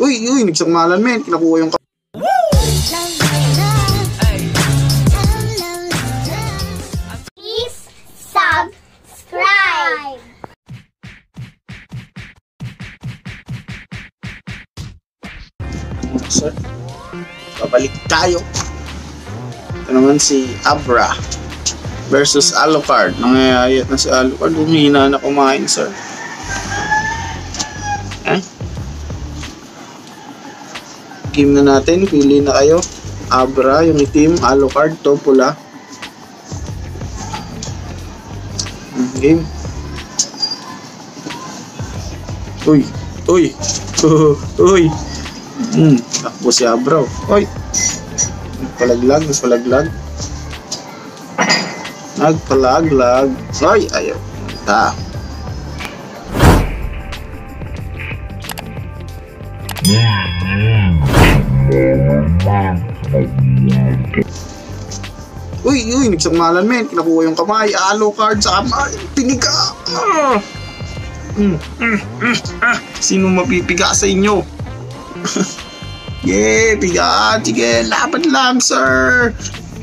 Uy, uy, nagsakmalan men. Kinakuha yung. Sir, babalik tayo. Ito naman si Abra versus Alucard. Nangayayat na si Alucard. Humihina na kumain, sir. Game na natin. Pili na kayo. Abra, yung itim. Alucard, to pula. Game. Uy. Uy. Uy. Hmm, takbo si Abra. oh. Oy. Nagpalaglag, nagpalaglag. Nagpalaglag. Ay, ayaw. Ta. Uy, uy, nagsakmalan men. Kinakuha yung kamay. Alo card sa kamay. Piniga. Mm, mm, mm, ah. Sino mapipiga sa inyo? Yeah, bigat. Sige, laban lang, sir.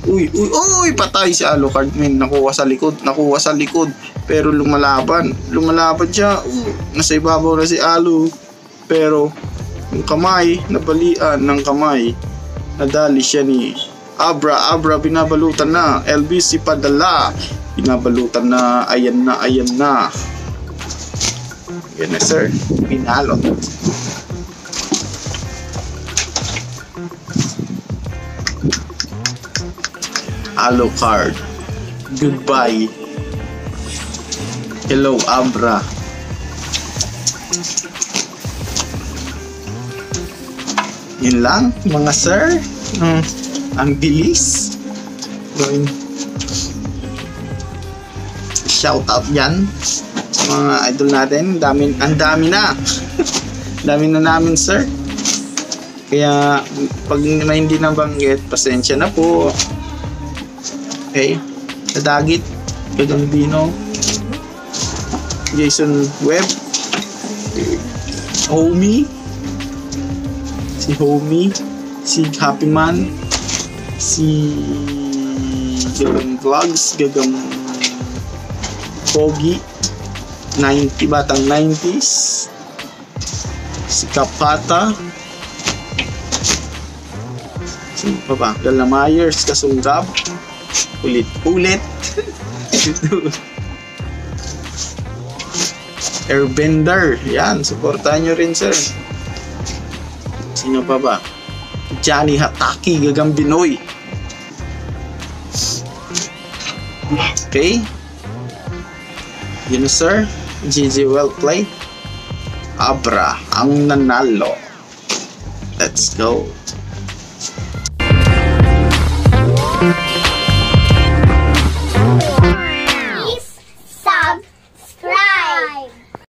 Uy, uy, uy, patay si Alucard, men. Nakuha sa likod, nakuha sa likod. Pero lumalaban. Lumalaban siya. Uy, nasa ibabaw na si Alu. Pero, yung kamay, nabalian ng kamay. Nadali siya ni Abra, Abra, binabalutan na. LBC padala. Binabalutan na, ayan na, ayan na. Yan na, sir. Pinalo. Alucard. Goodbye. Hello, Abra. Yun lang, mga sir. Hmm, ang bilis. Going. Shout out yan sa mga idol natin. Dami, ang dami na. dami na namin, sir. Kaya, pag may hindi nabanggit, pasensya na po. Okay? Sa Dagit, Gagambino, Jason Webb, Homie, si Homie, si Happy Man, si Gagam Vlogs, Gagam Pogi, 90 batang 90s, si Kapata, Sino pa ba? Gala Myers, Kasunggab. Ulit-ulit. Airbender. Yan, supportahan nyo rin, sir. Sino pa ba? Johnny Hataki, Gagambinoy. Okay. Yun sir. GG well play. Abra, ang nanalo. Let's go.